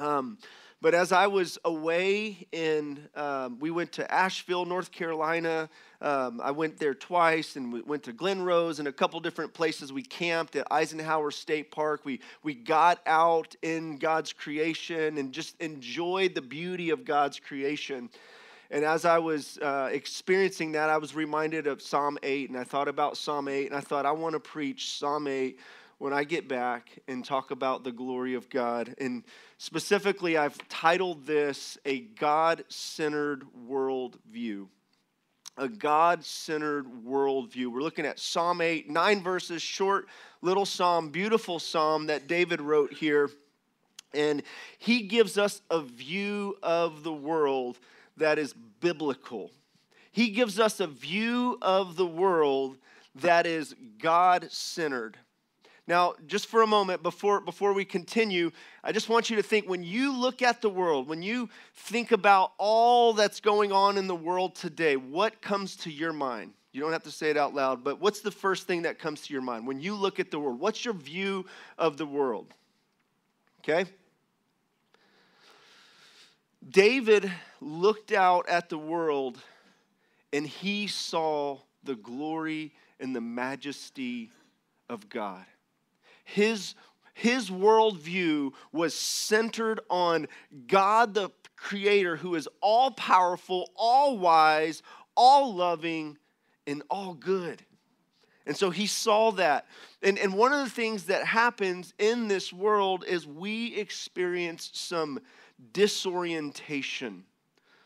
Um, but as I was away in, um, we went to Asheville, North Carolina. Um, I went there twice and we went to Glen Rose and a couple different places. We camped at Eisenhower State Park. We, we got out in God's creation and just enjoyed the beauty of God's creation. And as I was uh, experiencing that, I was reminded of Psalm 8, and I thought about Psalm 8, and I thought, I want to preach Psalm 8 when I get back and talk about the glory of God. And specifically, I've titled this A God Centered Worldview. A God centered worldview. We're looking at Psalm 8, nine verses, short little psalm, beautiful psalm that David wrote here. And he gives us a view of the world that is biblical. He gives us a view of the world that is God centered. Now, just for a moment before, before we continue, I just want you to think when you look at the world, when you think about all that's going on in the world today, what comes to your mind? You don't have to say it out loud, but what's the first thing that comes to your mind when you look at the world? What's your view of the world? Okay? David looked out at the world and he saw the glory and the majesty of God. His, his worldview was centered on God, the Creator, who is all powerful, all wise, all loving, and all good. And so he saw that. And, and one of the things that happens in this world is we experience some disorientation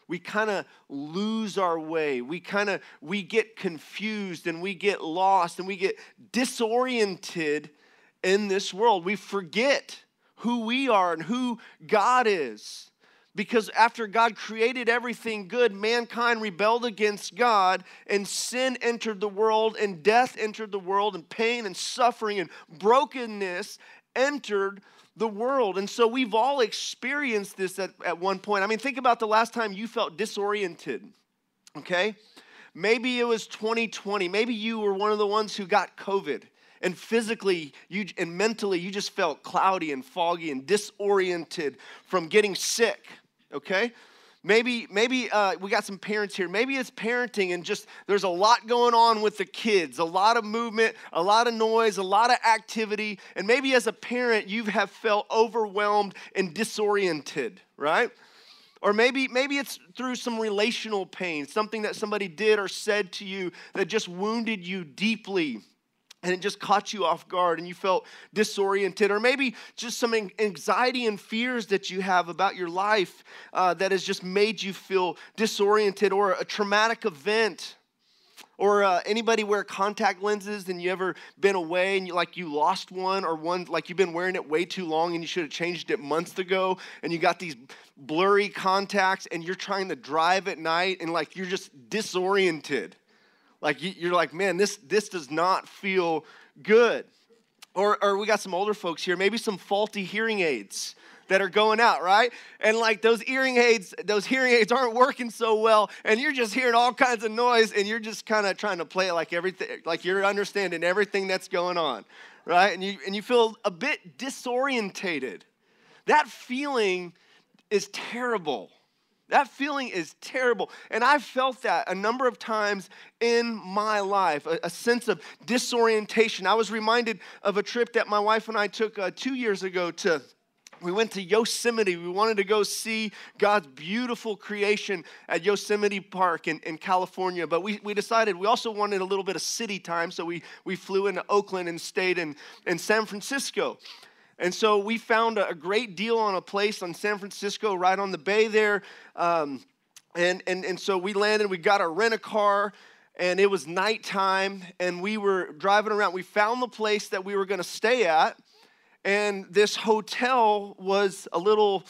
we kind of lose our way we kind of we get confused and we get lost and we get disoriented in this world we forget who we are and who god is because after god created everything good mankind rebelled against god and sin entered the world and death entered the world and pain and suffering and brokenness entered the world. And so we've all experienced this at, at one point. I mean, think about the last time you felt disoriented, okay? Maybe it was 2020. Maybe you were one of the ones who got COVID and physically you and mentally you just felt cloudy and foggy and disoriented from getting sick okay Maybe, maybe uh, we got some parents here. Maybe it's parenting and just there's a lot going on with the kids, a lot of movement, a lot of noise, a lot of activity. And maybe as a parent, you have felt overwhelmed and disoriented, right? Or maybe, maybe it's through some relational pain, something that somebody did or said to you that just wounded you deeply and it just caught you off guard and you felt disoriented, or maybe just some anxiety and fears that you have about your life uh, that has just made you feel disoriented, or a traumatic event. Or uh, anybody wear contact lenses and you ever been away and you like you lost one or one like you've been wearing it way too long and you should have changed it months ago and you got these blurry contacts and you're trying to drive at night and like you're just disoriented like you're like, man, this this does not feel good. Or, or we got some older folks here, maybe some faulty hearing aids that are going out, right? And like those hearing aids, those hearing aids aren't working so well, and you're just hearing all kinds of noise, and you're just kind of trying to play it like everything, like you're understanding everything that's going on, right? And you and you feel a bit disorientated. That feeling is terrible. That feeling is terrible. And I've felt that a number of times in my life, a, a, sense of disorientation. I was reminded of a trip that my wife and I took uh, two years ago to. We went to Yosemite. We wanted to go see God's beautiful creation at Yosemite Park in, in California. But we, we decided we also wanted a little bit of city time. So we, we flew into Oakland and stayed in, in San Francisco. And so we found a great deal on a place on San Francisco, right on the bay there. Um, and, and, and so we landed, we got a rent a car, and it was nighttime, and we were driving around. We found the place that we were going to stay at, and this hotel was a little,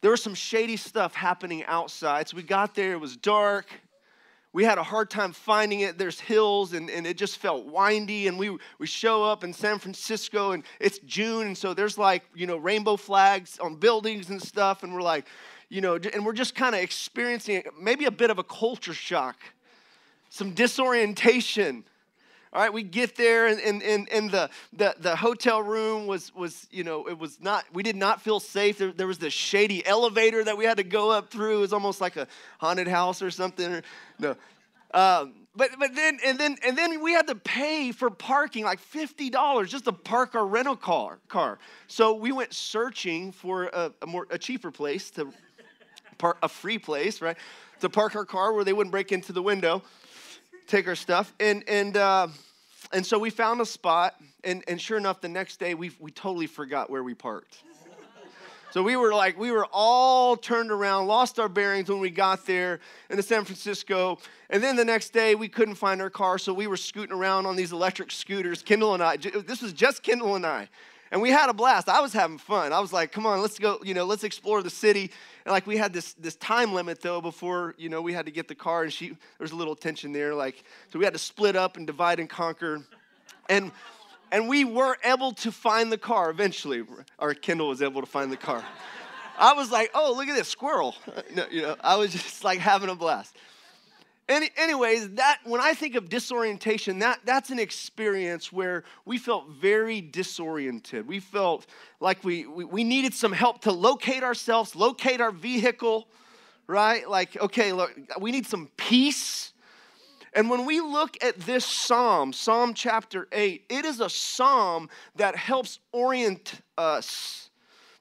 there was some shady stuff happening outside. So we got there, it was dark, we had a hard time finding it. There's hills and, and it just felt windy. And we, we show up in San Francisco and it's June. And so there's like, you know, rainbow flags on buildings and stuff. And we're like, you know, and we're just kind of experiencing maybe a bit of a culture shock, some disorientation. All right, we get there, and, and, and, and the, the, the hotel room was, was, you know, it was not, we did not feel safe. There, there was this shady elevator that we had to go up through. It was almost like a haunted house or something. No. Um, but, but then, and then, and then we had to pay for parking like $50 just to park our rental car. car. So we went searching for a, a more, a cheaper place to park, a free place, right? To park our car where they wouldn't break into the window take our stuff. And, and, uh, and so we found a spot, and, and sure enough, the next day we, we totally forgot where we parked. So we were like, we were all turned around, lost our bearings when we got there into San Francisco. And then the next day, we couldn't find our car, so we were scooting around on these electric scooters. Kendall and I, this was just Kendall and I. And we had a blast. I was having fun. I was like, come on, let's go, you know, let's explore the city. And like we had this this time limit though before, you know, we had to get the car and she there was a little tension there. Like, so we had to split up and divide and conquer. And and we were able to find the car eventually. Our Kendall was able to find the car. I was like, oh, look at this squirrel. No, you know, I was just like having a blast. Any, anyways, that when I think of disorientation, that, that's an experience where we felt very disoriented. We felt like we, we, we needed some help to locate ourselves, locate our vehicle, right? Like, okay, look, we need some peace. And when we look at this psalm, Psalm chapter 8, it is a psalm that helps orient us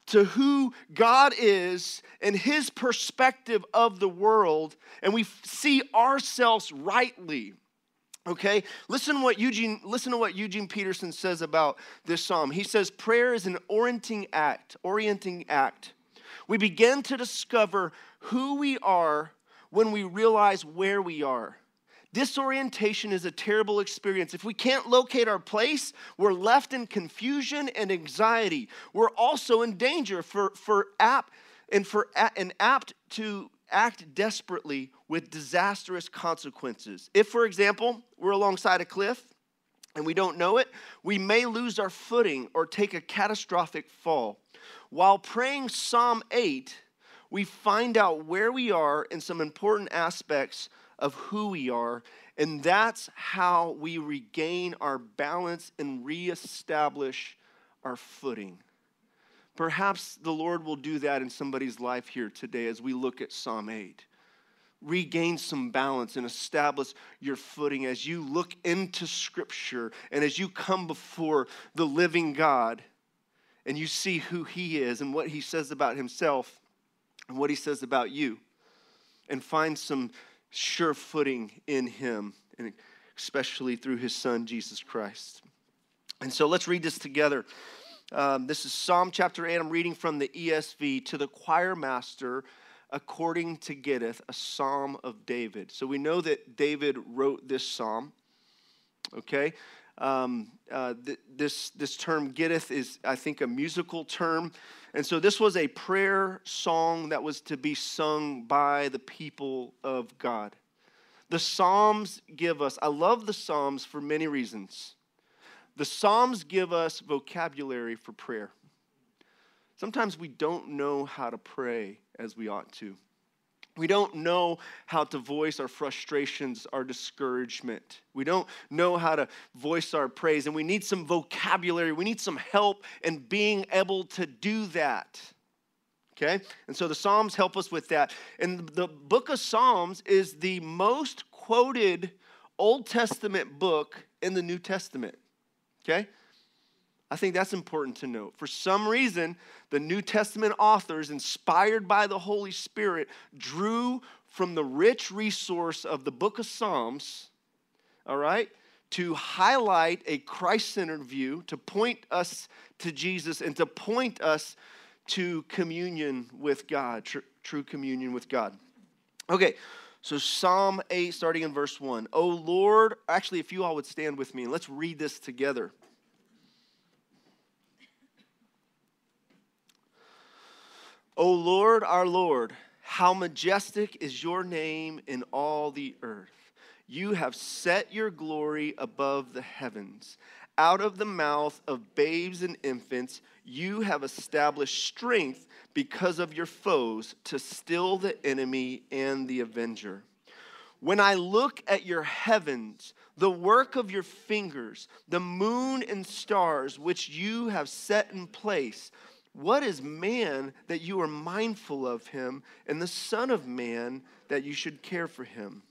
to who God is and his perspective of the world, and we see ourselves rightly. Okay, listen what Eugene listen to what Eugene Peterson says about this psalm. He says prayer is an orienting act, orienting act. We begin to discover who we are when we realize where we are. Disorientation is a terrible experience. If we can't locate our place, we're left in confusion and anxiety. We're also in danger for, for apt and for and apt to act desperately with disastrous consequences. If, for example, we're alongside a cliff and we don't know it, we may lose our footing or take a catastrophic fall. While praying Psalm 8, we find out where we are in some important aspects of who we are. And that's how we regain our balance and reestablish our footing. Perhaps the Lord will do that in somebody's life here today as we look at Psalm 8. Regain some balance and establish your footing as you look into Scripture and as you come before the living God and you see who He is and what He says about Himself and what He says about you and find some sure footing in Him, and especially through His Son, Jesus Christ. And so let's read this together. Um, this is Psalm chapter 8. I'm reading from the ESV to the choir master according to Gittith, a psalm of David. So we know that David wrote this psalm, okay? Um, uh, th- this, this term Gittith is, I think, a musical term. And so this was a prayer song that was to be sung by the people of God. The Psalms give us, I love the Psalms for many reasons. The Psalms give us vocabulary for prayer. Sometimes we don't know how to pray as we ought to. We don't know how to voice our frustrations, our discouragement. We don't know how to voice our praise, and we need some vocabulary. We need some help in being able to do that. Okay? And so the Psalms help us with that. And the book of Psalms is the most quoted Old Testament book in the New Testament. Okay? I think that's important to note. For some reason, the New Testament authors, inspired by the Holy Spirit, drew from the rich resource of the book of Psalms, all right, to highlight a Christ centered view, to point us to Jesus, and to point us to communion with God, tr- true communion with God. Okay, so Psalm 8, starting in verse 1. Oh Lord, actually, if you all would stand with me, and let's read this together. O Lord, our Lord, how majestic is your name in all the earth. You have set your glory above the heavens. Out of the mouth of babes and infants, you have established strength because of your foes to still the enemy and the avenger. When I look at your heavens, the work of your fingers, the moon and stars which you have set in place. What is man that you are mindful of him, and the Son of Man that you should care for him?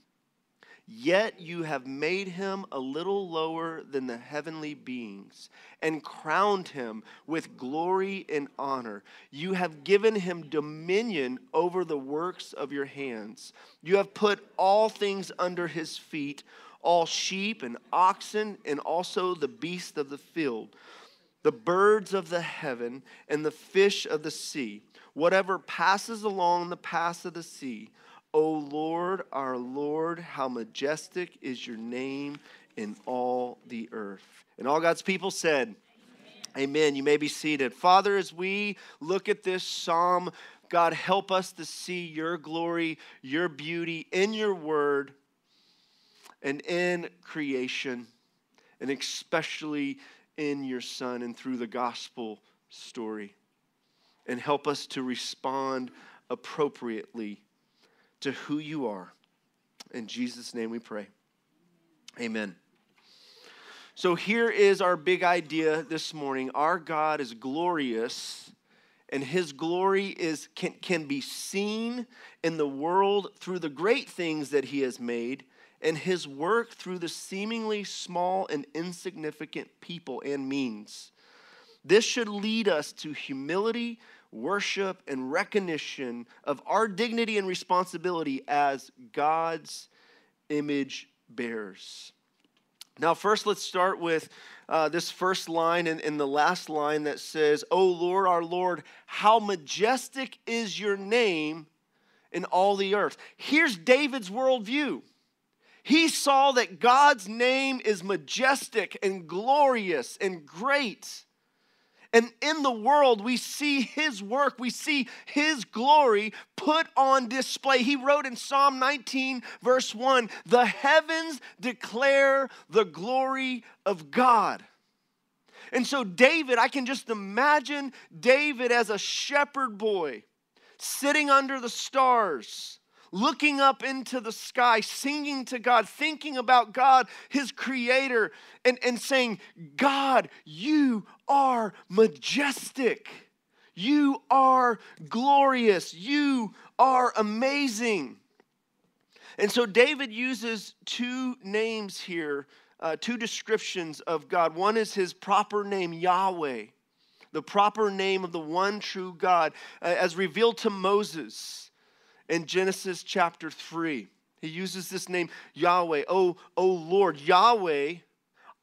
Yet you have made him a little lower than the heavenly beings and crowned him with glory and honor. You have given him dominion over the works of your hands. You have put all things under his feet all sheep and oxen, and also the beasts of the field, the birds of the heaven, and the fish of the sea, whatever passes along the paths of the sea. O Lord, our Lord, how majestic is your name in all the earth. And all God's people said, Amen. Amen. You may be seated. Father, as we look at this psalm, God, help us to see your glory, your beauty in your word and in creation, and especially in your Son and through the gospel story. And help us to respond appropriately to who you are. In Jesus' name we pray. Amen. So here is our big idea this morning. Our God is glorious, and his glory is can, can be seen in the world through the great things that he has made and his work through the seemingly small and insignificant people and means. This should lead us to humility, worship, and recognition of our dignity and responsibility as God's image bearers. Now, first, let's start with uh, this first line and, and the last line that says, O Lord, our Lord, how majestic is your name in all the earth. Here's David's worldview. He saw that God's name is majestic and glorious and great. And in the world, we see his work, we see his glory put on display. He wrote in Psalm 19, verse 1 The heavens declare the glory of God. And so, David, I can just imagine David as a shepherd boy sitting under the stars looking up into the sky, singing to God, thinking about God, his creator, and, and saying, God, you are majestic. You are glorious. You are amazing. And so David uses two names here, uh, two descriptions of God. One is his proper name, Yahweh, the proper name of the one true God, uh, as revealed to Moses in Genesis chapter 3. He uses this name Yahweh, oh, oh Lord, Yahweh,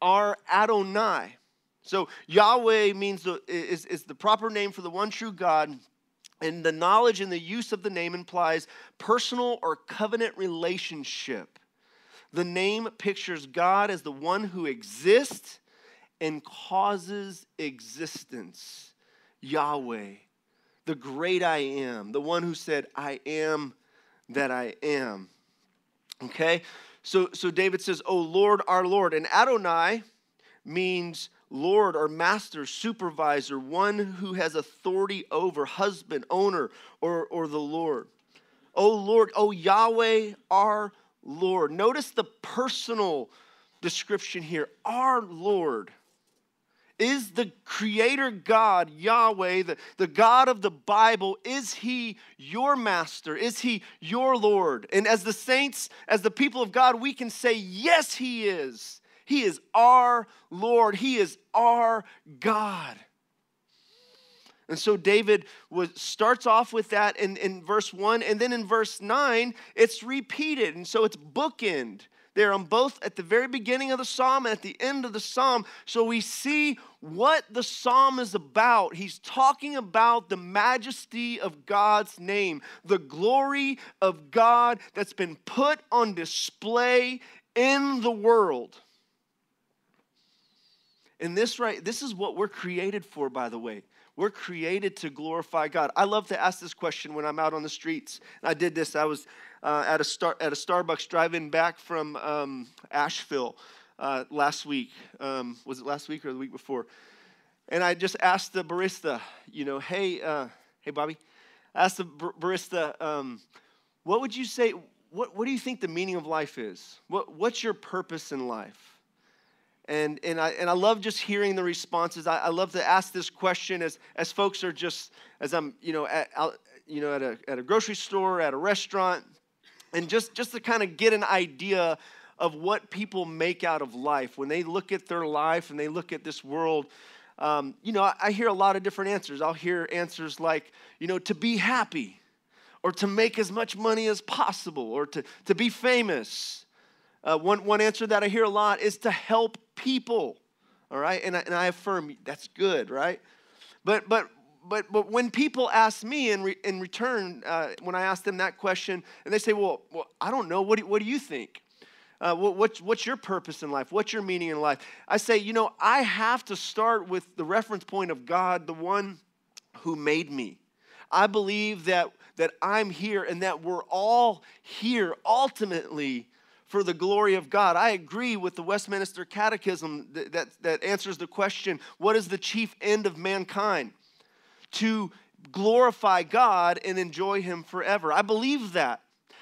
our Adonai. So Yahweh means the, is, is the proper name for the one true God. And the knowledge and the use of the name implies personal or covenant relationship. The name pictures God as the one who exists and causes existence. Yahweh the great I am, the one who said, I am that I am. Okay? So, so David says, Oh Lord, our Lord. And Adonai means Lord or master, supervisor, one who has authority over, husband, owner, or, or the Lord. Oh Lord, oh Yahweh, our Lord. Notice the personal description here. Our Lord. Is the creator God, Yahweh, the, the God of the Bible, is he your master? Is he your Lord? And as the saints, as the people of God, we can say, yes, he is. He is our Lord. He is our God. And so David was, starts off with that in, in verse 1, and then in verse 9, it's repeated. And so it's bookend there on both at the very beginning of the psalm and at the end of the psalm. So we see what the psalm is about. He's talking about the majesty of God's name, the glory of God that's been put on display in the world. And this right, this is what we're created for, by the way. We're created to glorify God. I love to ask this question when I'm out on the streets. I did this. I was uh, at, a star, at a Starbucks driving back from um, Asheville uh, last week. Um, was it last week or the week before? And I just asked the barista, you know, hey, uh, hey, Bobby. Asked the barista, um, what would you say? what, what do you think the meaning of life is? What, what's your purpose in life? And, and, I, and I love just hearing the responses. I, I love to ask this question as, as folks are just, as I'm, you know, at, you know, at, a, at a grocery store, at a restaurant, and just, just to kind of get an idea of what people make out of life. When they look at their life and they look at this world, um, you know, I, I hear a lot of different answers. I'll hear answers like, you know, to be happy or to make as much money as possible, or to, to be famous. Uh, one, one answer that I hear a lot is to help people, all right? And I, and I affirm that's good, right? But, but, but, but when people ask me in, re, in return, uh, when I ask them that question, and they say, well, well I don't know, what do, what do you think? Uh, what, what's, what's your purpose in life? What's your meaning in life? I say, you know, I have to start with the reference point of God, the one who made me. I believe that that I'm here and that we're all here ultimately for the glory of God. I agree with the Westminster Catechism that, that, that answers the question what is the chief end of mankind? To glorify God and enjoy Him forever. I believe that.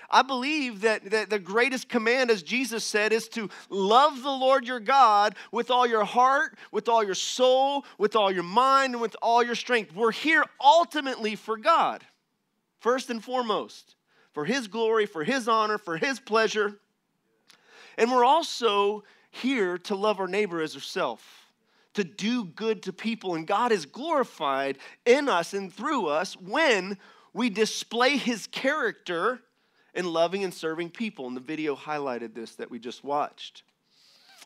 I believe that, that the greatest command, as Jesus said, is to love the Lord your God with all your heart, with all your soul, with all your mind, and with all your strength. We're here ultimately for God first and foremost, for His glory, for His honor, for His pleasure. And we're also here to love our neighbor as ourselves, to do good to people. And God is glorified in us and through us when we display His character in loving and serving people. And the video highlighted this that we just watched.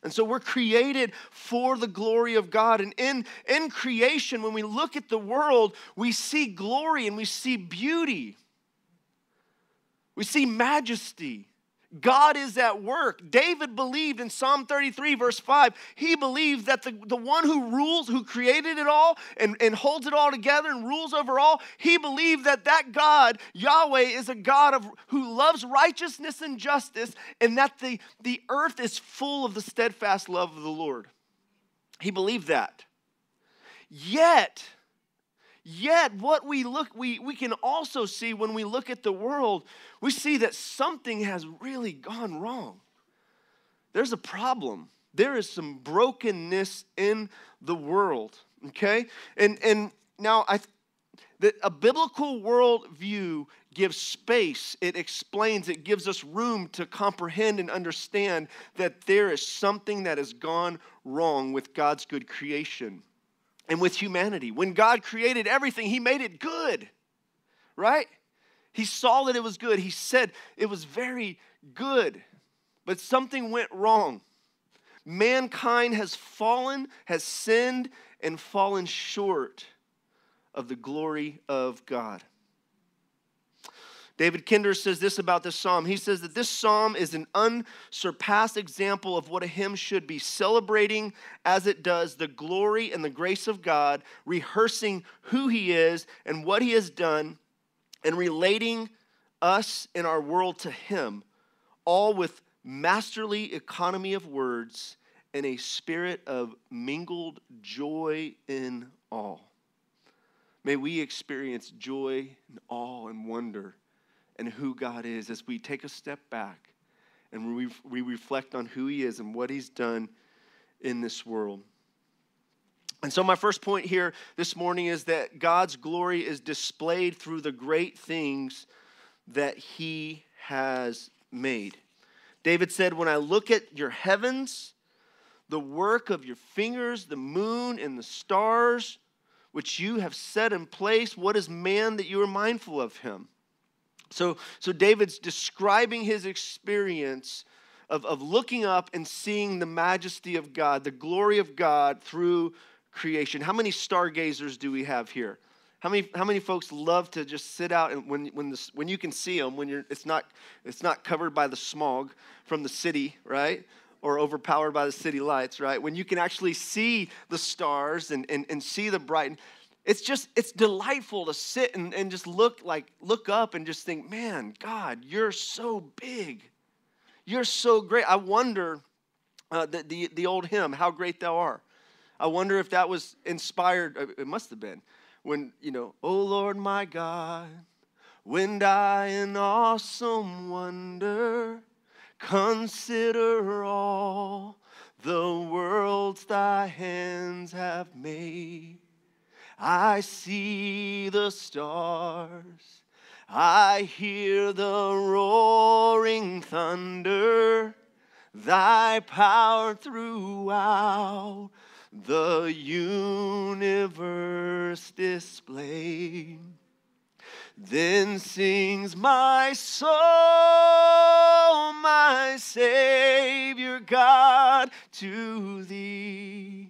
And so we're created for the glory of God. And in, in creation, when we look at the world, we see glory and we see beauty. We see majesty. God is at work. David believed in Psalm 33, verse 5, he believed that the, the one who rules, who created it all and, and holds it all together and rules over all, he believed that that God, Yahweh, is a God of, who loves righteousness and justice and that the, the earth is full of the steadfast love of the Lord. He believed that. Yet, Yet, what we look, we, we can also see when we look at the world, we see that something has really gone wrong. There's a problem. There is some brokenness in the world. Okay? And and now I that a biblical worldview gives space, it explains, it gives us room to comprehend and understand that there is something that has gone wrong with God's good creation and with humanity. When God created everything, He made it good, right? He saw that it was good. He said it was very good, but something went wrong. Mankind has fallen, has sinned, and fallen short of the glory of God. Derek Kidner says this about this psalm. He says that this psalm is an unsurpassed example of what a hymn should be, celebrating as it does the glory and the grace of God, rehearsing who he is and what he has done, and relating us and our world to him, all with masterly economy of words and a spirit of mingled joy in all. May we experience joy and awe and wonder and who God is as we take a step back and we, we reflect on who He is and what He's done in this world. And so, my first point here this morning is that God's glory is displayed through the great things that He has made. David said, When I look at your heavens, the work of your fingers, the moon and the stars, which you have set in place, what is man that you are mindful of him? So, so David's describing his experience of, of looking up and seeing the majesty of God, the glory of God through creation. How many stargazers do we have here? How many, how many folks love to just sit out and when, when, when you can see them, when you're, it's, not, it's not covered by the smog from the city, right? Or overpowered by the city lights, right? When you can actually see the stars and, and, and see the bright it's just it's delightful to sit and, and just look like look up and just think man god you're so big you're so great i wonder uh, the, the, the old hymn how great thou art i wonder if that was inspired uh, it must have been when you know oh lord my god when I in awesome wonder consider all the worlds thy hands have made. I see the stars, I hear the roaring thunder, thy power throughout the universe displayed. Then sings my soul, my Savior God, to thee.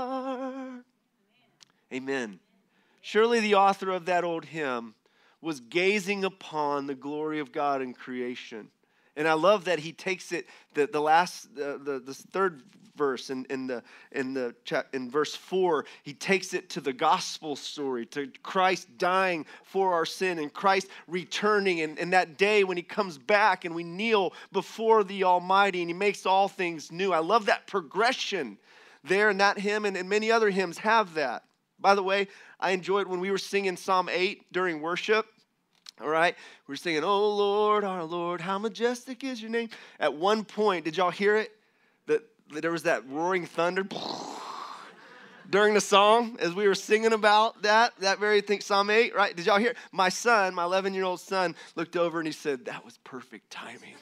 Amen. Surely the author of that old hymn was gazing upon the glory of God in creation. And I love that he takes it, the, the last, the, the, third verse in, in, the, in, the, in verse 4, he takes it to the gospel story, to Christ dying for our sin and Christ returning. And, and that day when he comes back and we kneel before the Almighty and he makes all things new. I love that progression there in that hymn, and, and many other hymns have that. By the way, I enjoyed when we were singing Psalm 8 during worship. All right? We're singing, Oh Lord, our Lord, how majestic is your name. At one point, did y'all hear it? That, there was that roaring thunder during the song as we were singing about that, that very thing, Psalm 8, right? Did y'all hear? My son, my 11 year old son, looked over and he said, That was perfect timing.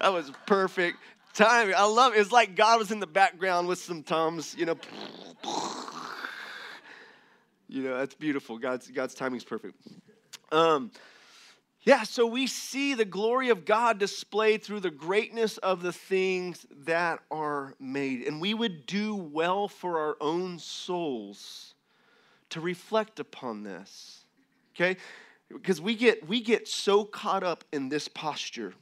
that was perfect timing. I love it. It's like God was in the background with some toms, you know. you know, that's beautiful. God's, God's timing's perfect. Um, yeah, so we see the glory of God displayed through the greatness of the things that are made. And we would do well for our own souls to reflect upon this. Okay? Because we get we get so caught up in this posture.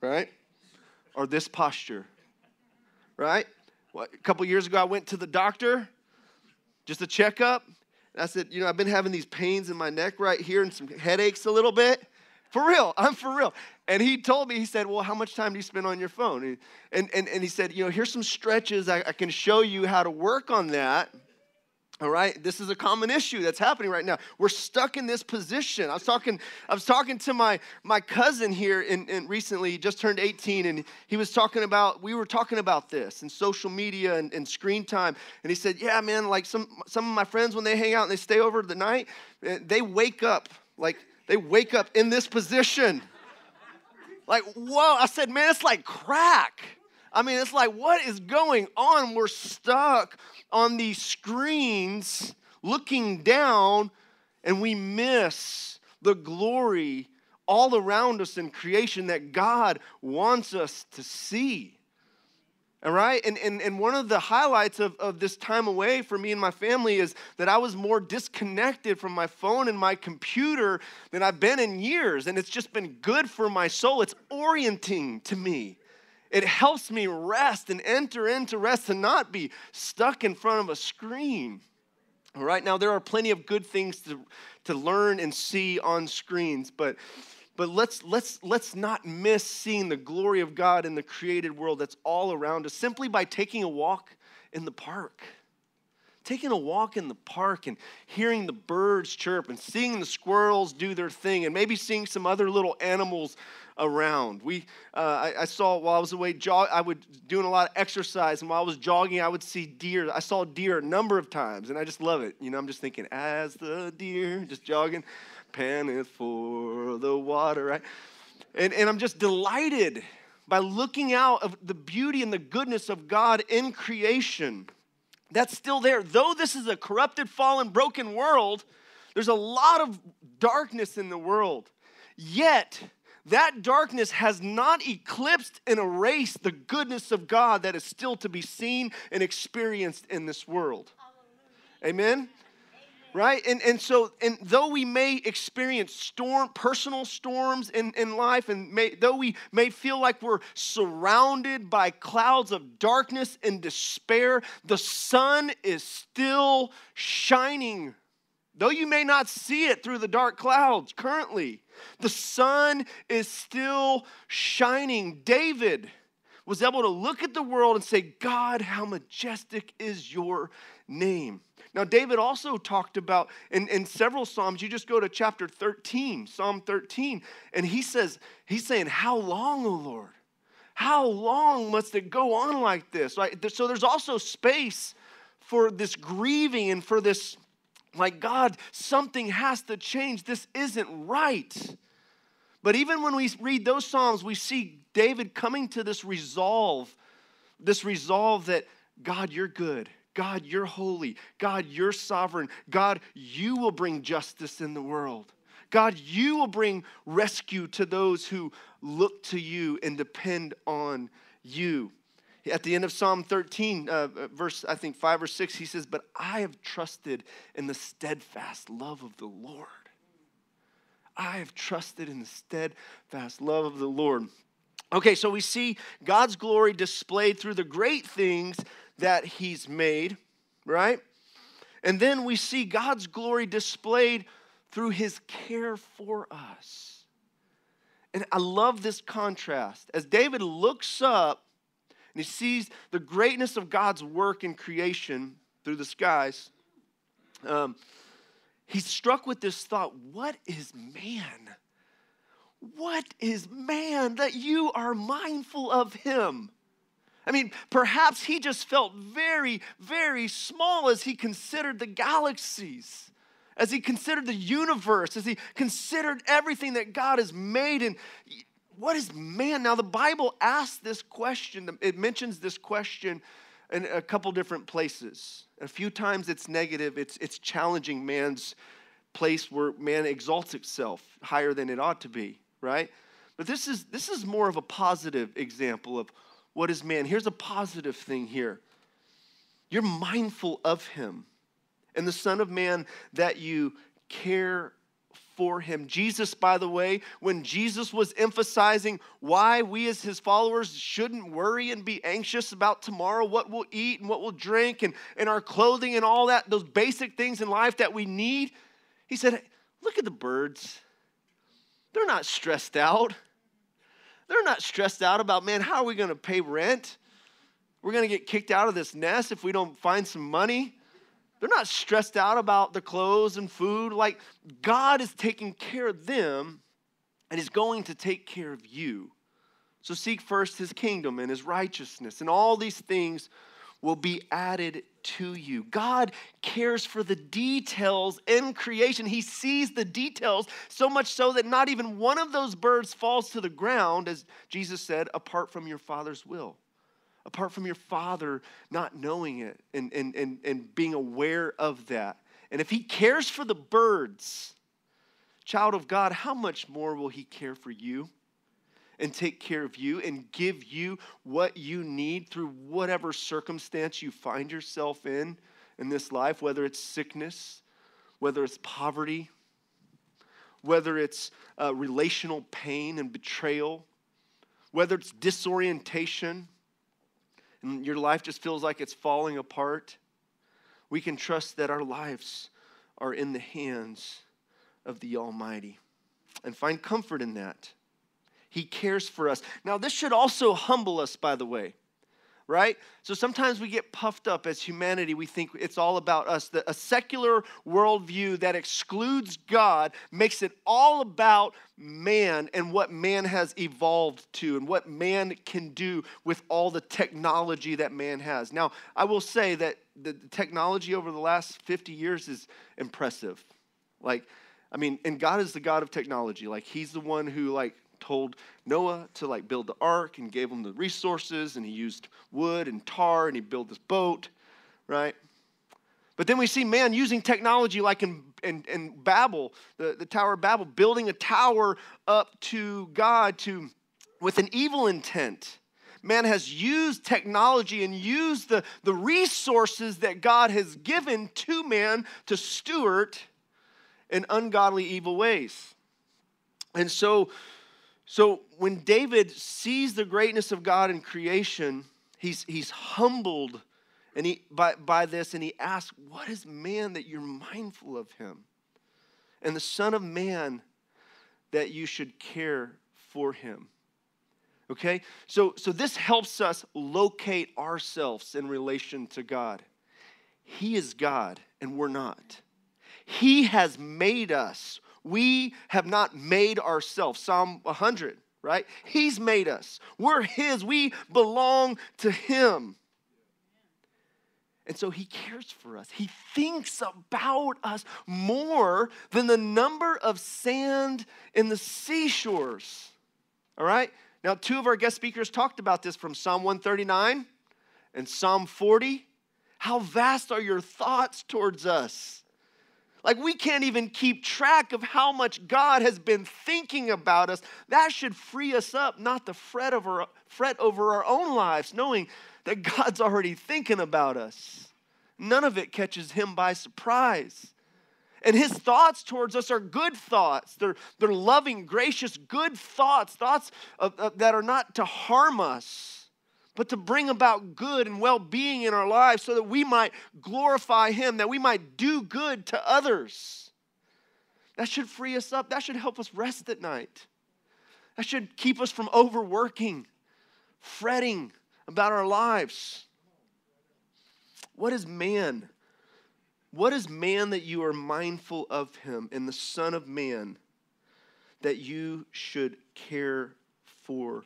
Right? Or this posture. Right? What, a couple years ago I went to the doctor just a checkup and I said, You know, I've been having these pains in my neck right here and some headaches a little bit. For real, I'm for real. And he told me, he said, Well, how much time do you spend on your phone? And, and, and he said, You know, here's some stretches. I, I can show you how to work on that. All right, this is a common issue that's happening right now. We're stuck in this position. I was talking, I was talking to my my cousin here, and recently he just turned 18, and he was talking about. We were talking about this and social media and, and screen time, and he said, "Yeah, man, like some some of my friends when they hang out and they stay over the night, eh, they wake up like they wake up in this position." Like, whoa! I said, "Man, it's like crack." I mean, it's like, what is going on? We're stuck on these screens looking down, and we miss the glory all around us in creation that God wants us to see. All right? And, and, and one of the highlights of, of this time away for me and my family is that I was more disconnected from my phone and my computer than I've been in years. And it's just been good for my soul. It's orienting to me. It helps me rest and enter into rest and not be stuck in front of a screen. All right, now there are plenty of good things to, to learn and see on screens, but but let's let's let's not miss seeing the glory of God in the created world that's all around us simply by taking a walk in the park. Taking a walk in the park and hearing the birds chirp and seeing the squirrels do their thing and maybe seeing some other little animals around. We, uh, I, I, saw while I was away, jog, I would doing a lot of exercise, and while I was jogging, I would see deer. I saw deer a number of times, and I just love it. You know, I'm just thinking, as the deer, just jogging, panteth for the water, right? And, and I'm just delighted by looking out of the beauty and the goodness of God in creation. That's still there. Though this is a corrupted, fallen, broken world, there's a lot of darkness in the world. Yet, that darkness has not eclipsed and erased the goodness of God that is still to be seen and experienced in this world. Amen? Right? And, and so and though we may experience storm personal storms in, in life and may, though we may feel like we're surrounded by clouds of darkness and despair the sun is still shining. Though you may not see it through the dark clouds currently the sun is still shining. David was able to look at the world and say god how majestic is your name now, David also talked about in, in several Psalms, you just go to chapter 13, Psalm 13, and he says, he's saying, How long, O Lord? How long must it go on like this? Right? So there's also space for this grieving and for this, like, God, something has to change. This isn't right. But even when we read those Psalms, we see David coming to this resolve, this resolve that, God, you're good. God, you're holy. God, you're sovereign. God, you will bring justice in the world. God, you will bring rescue to those who look to you and depend on you. At the end of Psalm 13, uh, uh verse I think 5 or 6, he says, But I have trusted in the steadfast love of the Lord. I have trusted in the steadfast love of the Lord. Okay, so we see God's glory displayed through the great things that he's made, right? And then we see God's glory displayed through his care for us. And I love this contrast. As David looks up and he sees the greatness of God's work in creation through the skies, um, he's struck with this thought what is man? What is man that you are mindful of him? I mean, perhaps he just felt very, very small as he considered the galaxies, as he considered the universe, as he considered everything that God has made. And what is man? Now, the Bible asks this question, it mentions this question in a couple different places. A few times it's negative, it's, it's challenging man's place where man exalts itself higher than it ought to be, right? But this is, this is more of a positive example of what is man? Here's a positive thing here you're mindful of him and the Son of Man that you care for him. Jesus, by the way, when Jesus was emphasizing why we as his followers shouldn't worry and be anxious about tomorrow, what we'll eat and what we'll drink and, and our clothing and all that, those basic things in life that we need, he said, Look at the birds. They're not stressed out. They're not stressed out about, man, how are we going to pay rent? We're going to get kicked out of this nest if we don't find some money. They're not stressed out about the clothes and food. Like, God is taking care of them and He's going to take care of you. So, seek first His kingdom and His righteousness, and all these things will be added to you. God cares for the details in creation. He sees the details so much so that not even one of those birds falls to the ground, as Jesus said, apart from your Father's will. Apart from your Father not knowing it and, and, and, and being aware of that. And if He cares for the birds, child of God, how much more will He care for you? And take care of you and give you what you need through whatever circumstance you find yourself in in this life, whether it's sickness, whether it's poverty, whether it's uh, relational pain and betrayal, whether it's disorientation and your life just feels like it's falling apart. We can trust that our lives are in the hands of the Almighty and find comfort in that. He cares for us. Now, this should also humble us, by the way, right? So sometimes we get puffed up as humanity. We think it's all about us. The, a secular worldview that excludes God makes it all about man and what man has evolved to and what man can do with all the technology that man has. Now, I will say that the technology over the last 50 years is impressive. Like, I mean, and God is the God of technology. Like, He's the one who, like, told Noah to like build the ark and gave him the resources and he used wood and tar and he built this boat, right? But then we see man using technology like in, in, in Babel, the, the Tower of Babel, building a tower up to God to with an evil intent. man has used technology and used the, the resources that God has given to man to steward in ungodly, evil ways. And so, so when David sees the greatness of God in creation, he's, he's humbled and he, by, by this and he asks, What is man that you're mindful of him? And the Son of Man that you should care for him. Okay? So, so this helps us locate ourselves in relation to God. He is God and we're not. He has made us. We have not made ourselves. Psalm 100, right? He's made us. We're His. We belong to Him. And so he cares for us. He thinks about us more than the number of sand in the seashores. All right? Now, two of our guest speakers talked about this from Psalm 139 and Psalm 40. How vast are your thoughts towards us? Like, we can't even keep track of how much God has been thinking about us. That should free us up not to fret over, fret over our own lives, knowing that God's already thinking about us. None of it catches him by surprise. And his thoughts towards us are good thoughts. They're, they're loving, gracious, good thoughts, thoughts of, of, that are not to harm us, but to bring about good and well being in our lives so that we might glorify him, that we might do good to others. That should free us up. That should help us rest at night. That should keep us from overworking, fretting about our lives. What is man? What is man that you are mindful of him and the Son of Man that you should care for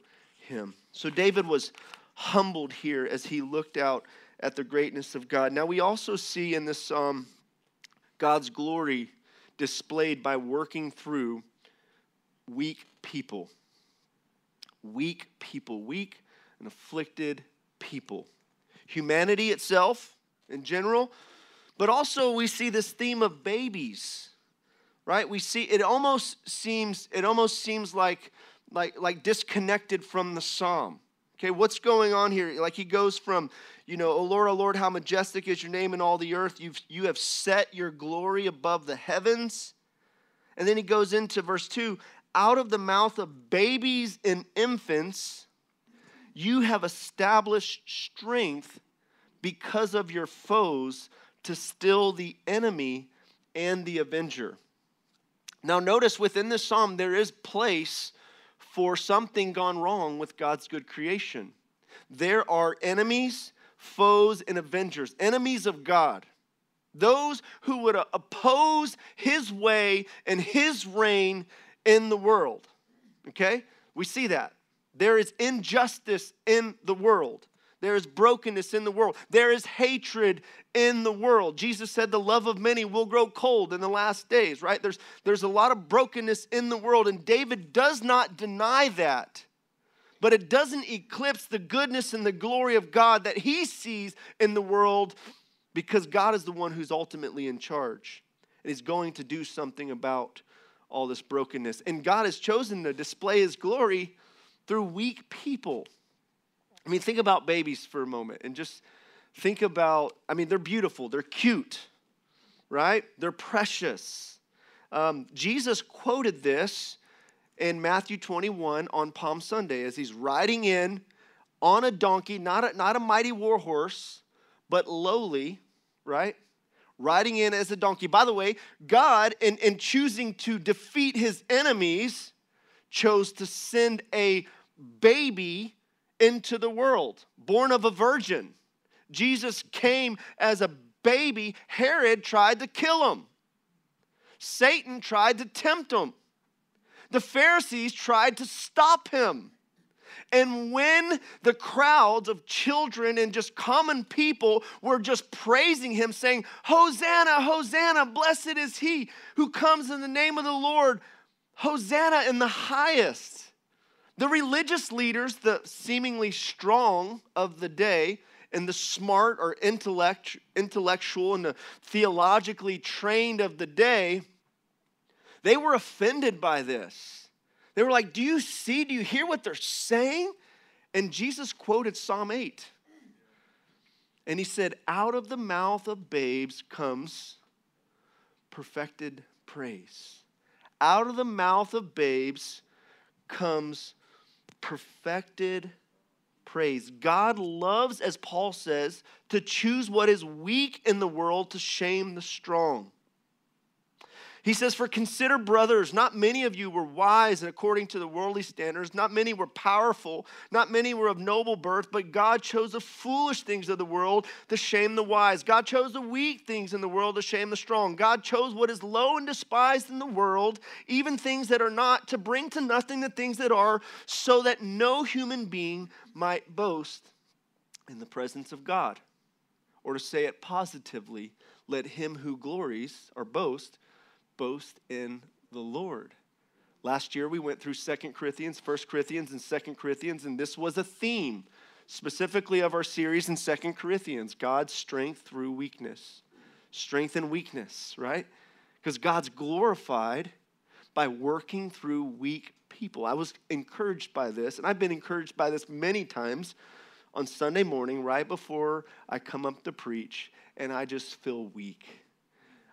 him? So David was humbled here as he looked out at the greatness of God. Now we also see in this psalm God's glory displayed by working through weak people. Weak people, weak and afflicted people. Humanity itself, in general, but also, we see this theme of babies, right? We see it almost seems it almost seems like like like disconnected from the psalm. Okay, what's going on here? Like he goes from, you know, O Lord, O Lord, how majestic is your name in all the earth. You've you have set your glory above the heavens. And then he goes into verse 2 out of the mouth of babies and infants, you have established strength because of your foes to still the enemy and the avenger. Now, notice within this psalm, there is place for something gone wrong with God's good creation. There are enemies, foes, and avengers, enemies of God. Those who would oppose his way and his reign in the world. Okay? We see that. There is injustice in the world. There is brokenness in the world. There is hatred in the world. Jesus said the love of many will grow cold in the last days, right? There's, there's a lot of brokenness in the world, and David does not deny that. But it doesn't eclipse the goodness and the glory of God that he sees in the world because God is the one who's ultimately in charge. And he's going to do something about all this brokenness. And God has chosen to display his glory through weak people. I mean, think about babies for a moment and just think about, I mean, they're beautiful, they're cute, right? They're precious. Um, Jesus quoted this in Matthew 21 on Palm Sunday as he's riding in on a donkey, not a, not a mighty war horse, but lowly, right? Riding in as a donkey. By the way, God, in, in choosing to defeat his enemies, chose to send a baby into the world, born of a virgin. Jesus came as a baby. Herod tried to kill him, Satan tried to tempt him. The Pharisees tried to stop him. And when the crowds of children and just common people were just praising him, saying, Hosanna, Hosanna, blessed is he who comes in the name of the Lord, Hosanna in the highest. The religious leaders, the seemingly strong of the day, and the smart or intellect, intellectual and the theologically trained of the day, they were offended by this. They were like, Do you see? Do you hear what they're saying? And Jesus quoted Psalm 8. And he said, Out of the mouth of babes comes perfected praise. Out of the mouth of babes comes perfected praise. God loves, as Paul says, to choose what is weak in the world to shame the strong. He says, For consider, brothers, not many of you were wise and according to the worldly standards, not many were powerful, not many were of noble birth, but God chose the foolish things of the world to shame the wise. God chose the weak things in the world to shame the strong. God chose what is low and despised in the world, even things that are not, to bring to nothing the things that are, so that no human being might boast in the presence of God. Or to say it positively, let him who glories or boast boast in the Lord. Last year we went through Second Corinthians, First Corinthians, and Second Corinthians, and this was a theme specifically of our series in Second Corinthians God's strength through weakness. Strength and weakness, right? Because God's glorified by working through weak people. I was encouraged by this, and I've been encouraged by this many times on Sunday morning, right before I come up to preach, and I just feel weak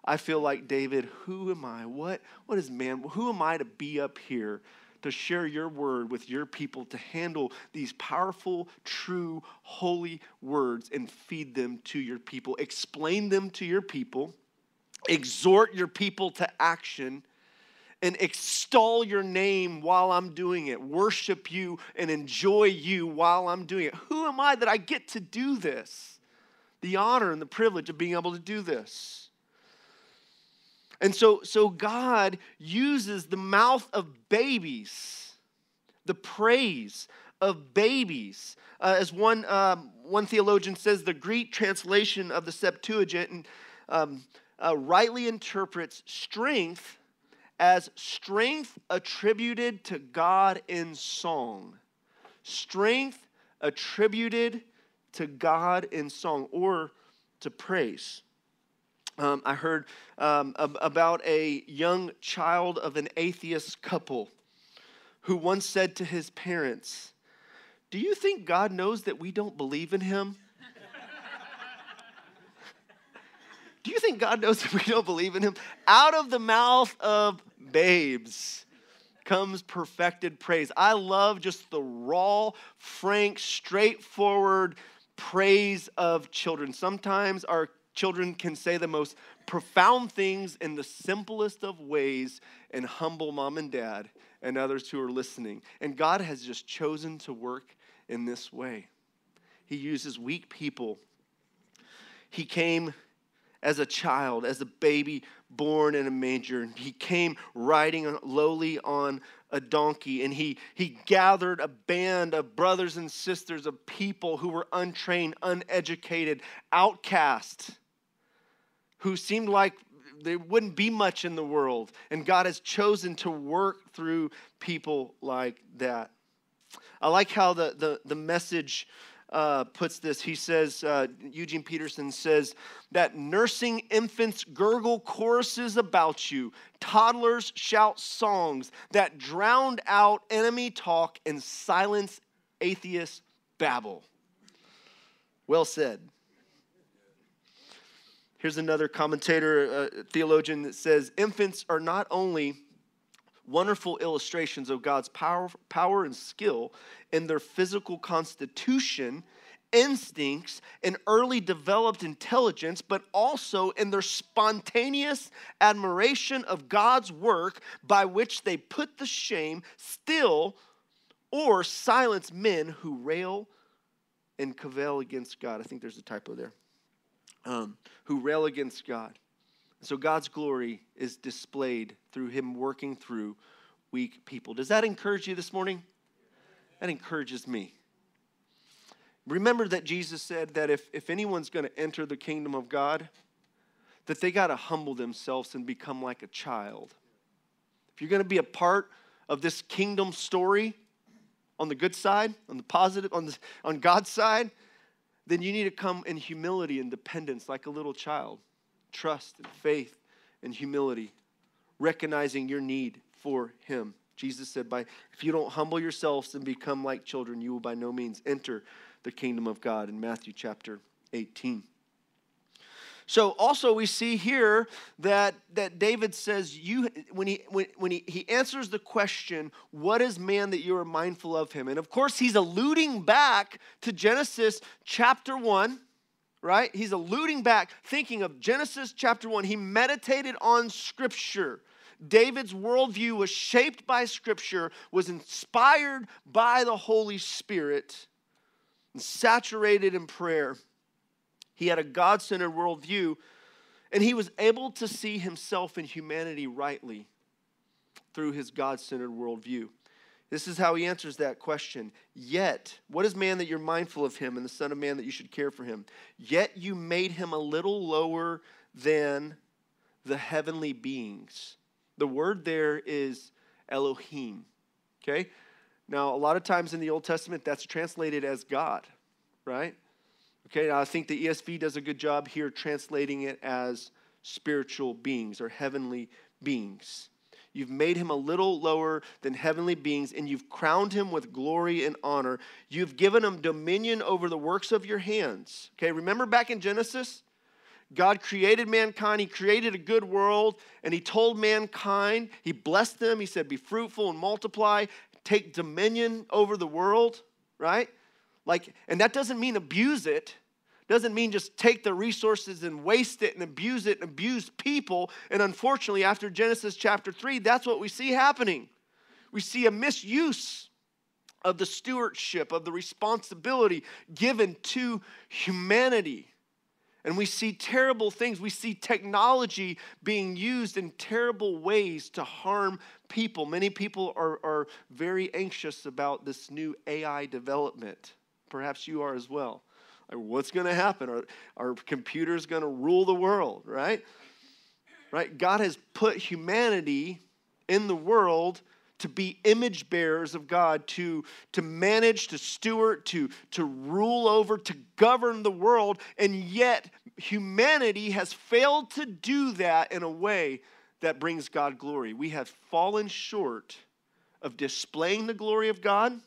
I feel like David, who am I? What, what is man? Who am I to be up here to share your word with your people, to handle these powerful, true, holy words and feed them to your people, explain them to your people, exhort your people to action, and extol your name while I'm doing it, worship you and enjoy you while I'm doing it. Who am I that I get to do this? The honor and the privilege of being able to do this. And so, so God uses the mouth of babies, the praise of babies. Uh, as one, um, one theologian says, the Greek translation of the Septuagint um, uh, rightly interprets strength as strength attributed to God in song. Strength attributed to God in song or to praise. Um, I heard um, ab- about a young child of an atheist couple who once said to his parents, Do you think God knows that we don't believe in him? Do you think God knows that we don't believe in him? Out of the mouth of babes comes perfected praise. I love just the raw, frank, straightforward praise of children. Sometimes our Children can say the most profound things in the simplest of ways and humble mom and dad and others who are listening. And God has just chosen to work in this way. He uses weak people. He came as a child, as a baby born in a manger. He came riding lowly on a donkey, and he, he gathered a band of brothers and sisters of people who were untrained, uneducated, outcast who seemed like there wouldn't be much in the world. And God has chosen to work through people like that. I like how the, the, the message uh, puts this. He says, uh, Eugene Peterson says, that nursing infants gurgle choruses about you, toddlers shout songs that drowned out enemy talk and silence atheist babble. Well said. Here's another commentator, uh, theologian, that says infants are not only wonderful illustrations of God's power, power and skill in their physical constitution, instincts, and early developed intelligence, but also in their spontaneous admiration of God's work by which they put the shame, still, or silence men who rail and cavil against God. I think there's a typo there um, who rail against God. So God's glory is displayed through him working through weak people. Does that encourage you this morning? That encourages me. Remember that Jesus said that if, if anyone's going to enter the kingdom of God, that they got to humble themselves and become like a child. If you're going to be a part of this kingdom story on the good side, on the positive, on, the, on God's side, then you need to come in humility and dependence like a little child. Trust and faith and humility, recognizing your need for Him. Jesus said, by, If you don't humble yourselves and become like children, you will by no means enter the kingdom of God in Matthew chapter 18. So also we see here that, that David says you when he when, when he, he answers the question, what is man that you are mindful of him? And of course he's alluding back to Genesis chapter 1, right? He's alluding back, thinking of Genesis chapter 1. He meditated on scripture. David's worldview was shaped by scripture, was inspired by the Holy Spirit, and saturated in prayer. He had a God centered worldview, and he was able to see himself and humanity rightly through his God centered worldview. This is how he answers that question. Yet, what is man that you're mindful of him, and the Son of Man that you should care for him? Yet you made him a little lower than the heavenly beings. The word there is Elohim. Okay? Now, a lot of times in the Old Testament, that's translated as God, right? Okay, I think the ESV does a good job here translating it as spiritual beings or heavenly beings. You've made him a little lower than heavenly beings, and you've crowned him with glory and honor. You've given him dominion over the works of your hands. Okay, remember back in Genesis? God created mankind, He created a good world, and He told mankind, He blessed them, He said, Be fruitful and multiply, take dominion over the world, right? Like, and that doesn't mean abuse it doesn't mean just take the resources and waste it and abuse it and abuse people. And unfortunately, after Genesis chapter 3, that's what we see happening. We see a misuse of the stewardship, of the responsibility given to humanity. And we see terrible things. We see technology being used in terrible ways to harm people. Many people are, are very anxious about this new AI development. Perhaps you are as well. What's going to happen? Are computers going to rule the world, right? Right? God has put humanity in the world to be image bearers of God, to, to manage, to steward, to, to rule over, to govern the world. And yet, humanity has failed to do that in a way that brings God glory. We have fallen short of displaying the glory of God,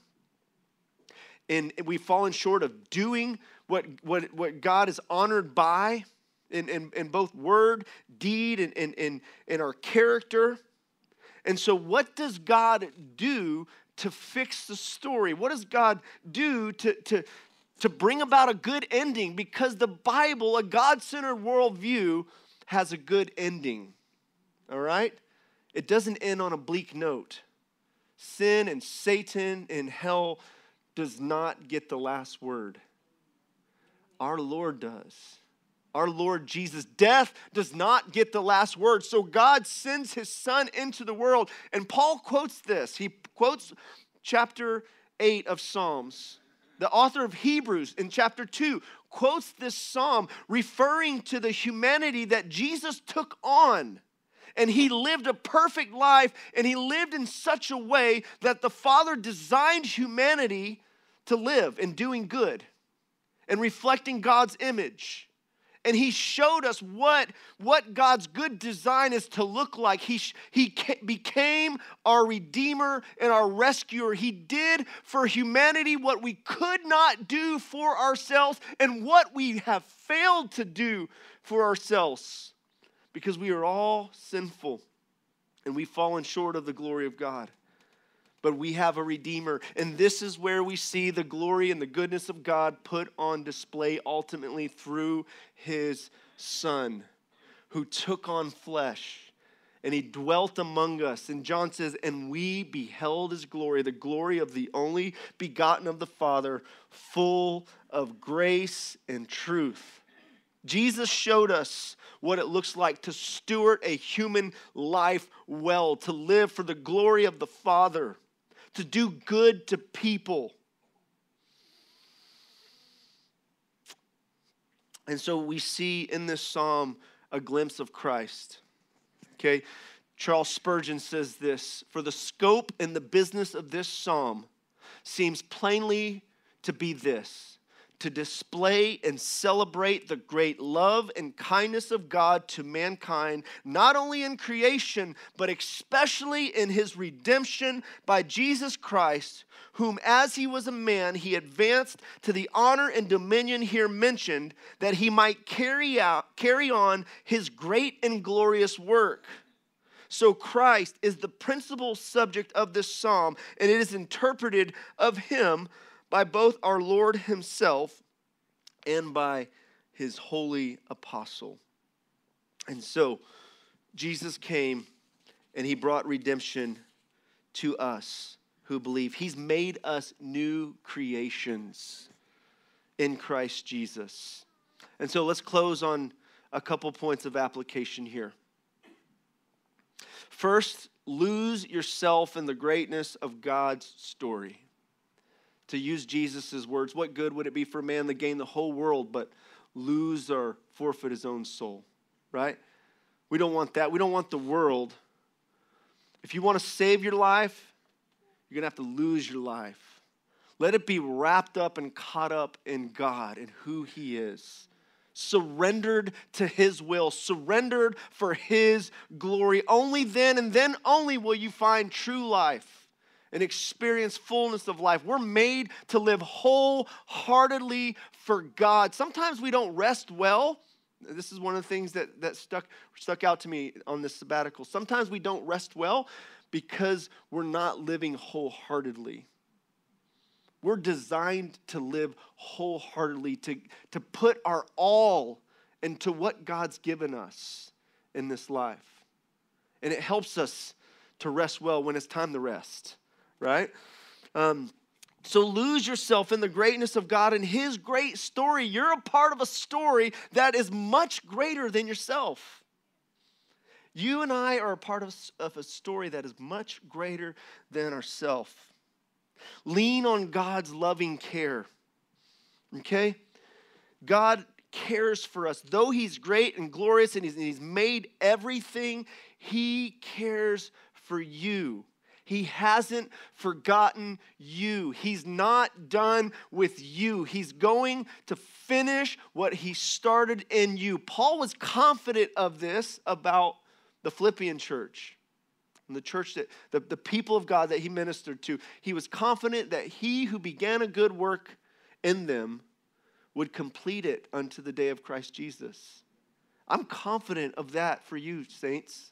and we've fallen short of doing what, what, what God is honored by in, in, in both word, deed, and in, in, in our character. And so, what does God do to fix the story? What does God do to, to, to bring about a good ending? Because the Bible, a God centered worldview, has a good ending. All right? It doesn't end on a bleak note. Sin and Satan and hell does not get the last word. Our Lord does. Our Lord Jesus. Death does not get the last word. So God sends his son into the world. And Paul quotes this. He quotes chapter 8 of Psalms. The author of Hebrews in chapter 2 quotes this psalm referring to the humanity that Jesus took on. And he lived a perfect life, and he lived in such a way that the Father designed humanity to live in doing good and reflecting God's image. And he showed us what, what God's good design is to look like. He, he became our Redeemer and our rescuer. He did for humanity what we could not do for ourselves and what we have failed to do for ourselves because we are all sinful and we've fallen short of the glory of God but we have a Redeemer. And this is where we see the glory and the goodness of God put on display ultimately through his Son, who took on flesh and he dwelt among us. And John says, And we beheld his glory, the glory of the only begotten of the Father, full of grace and truth. Jesus showed us what it looks like to steward a human life well, to live for the glory of the Father to do good to people. And so we see in this psalm a glimpse of Christ. Okay? Charles Spurgeon says this For the scope and the business of this psalm seems plainly to be this to display and celebrate the great love and kindness of God to mankind, not only in creation, but especially in his redemption by Jesus Christ, whom as he was a man, he advanced to the honor and dominion here mentioned, that he might carry out carry on his great and glorious work. So Christ is the principal subject of this psalm, and it is interpreted of him by both our Lord himself and by his holy apostle. And so Jesus came and he brought redemption to us who believe. He's made us new creations in Christ Jesus. And so let's close on a couple points of application here. First, lose yourself in the greatness of God's story. To use Jesus' words, what good would it be for a man to gain the whole world but lose or forfeit his own soul? Right? We don't want that. We don't want the world. If you want to save your life, you're going to have to lose your life. Let it be wrapped up and caught up in God and who He is. Surrendered to His will, surrendered for His glory. Only then and then only will you find true life and experience fullness of life. We're made to live wholeheartedly for God. Sometimes we don't rest well. This is one of the things that, that stuck, stuck out to me on this sabbatical. Sometimes we don't rest well because we're not living wholeheartedly. We're designed to live wholeheartedly, to, to put our all into what God's given us in this life. And it helps us to rest well when it's time to rest, right? Um, so lose yourself in the greatness of God and His great story. You're a part of a story that is much greater than yourself. You and I are a part of, of a story that is much greater than ourselves. Lean on God's loving care. Okay? God cares for us. Though He's great and glorious and He's, and he's made everything, He cares for you. He hasn't forgotten you. He's not done with you. He's going to finish what he started in you. Paul was confident of this about the Philippian church and the church that the, the people of God that he ministered to, he was confident that he who began a good work in them would complete it unto the day of Christ Jesus. I'm confident of that for you, saints,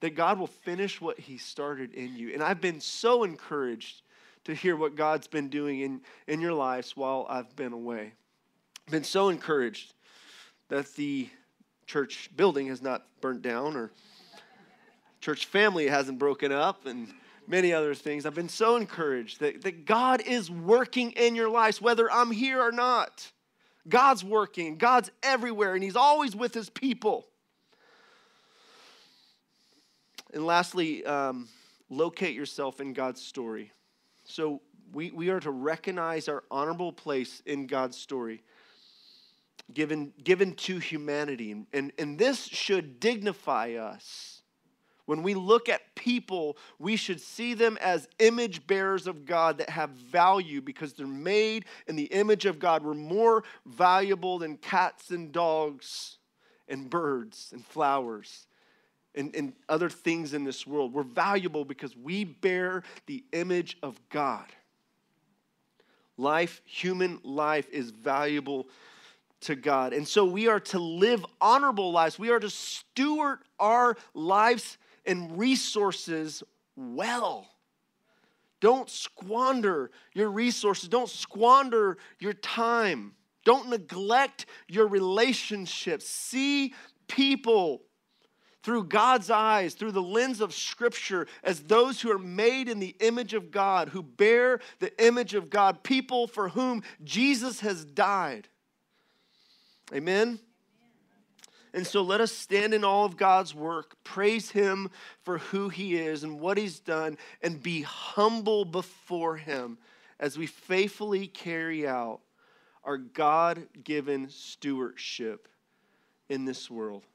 that God will finish what he started in you. And I've been so encouraged to hear what God's been doing in, in your lives while I've been away. I've been so encouraged that the church building has not burnt down or church family hasn't broken up and many other things. I've been so encouraged that, that God is working in your lives, whether I'm here or not. God's working, God's everywhere, and He's always with His people. And lastly, um, locate yourself in God's story. So we, we are to recognize our honorable place in God's story given, given to humanity. And, and this should dignify us. When we look at people, we should see them as image bearers of God that have value because they're made in the image of God. We're more valuable than cats and dogs and birds and flowers and, and other things in this world. We're valuable because we bear the image of God. Life, human life, is valuable to God. And so we are to live honorable lives. We are to steward our lives and resources well. Don't squander your resources. Don't squander your time. Don't neglect your relationships. See people through God's eyes, through the lens of Scripture, as those who are made in the image of God, who bear the image of God, people for whom Jesus has died. Amen? And so let us stand in all of God's work, praise Him for who He is and what He's done, and be humble before Him as we faithfully carry out our God given stewardship in this world.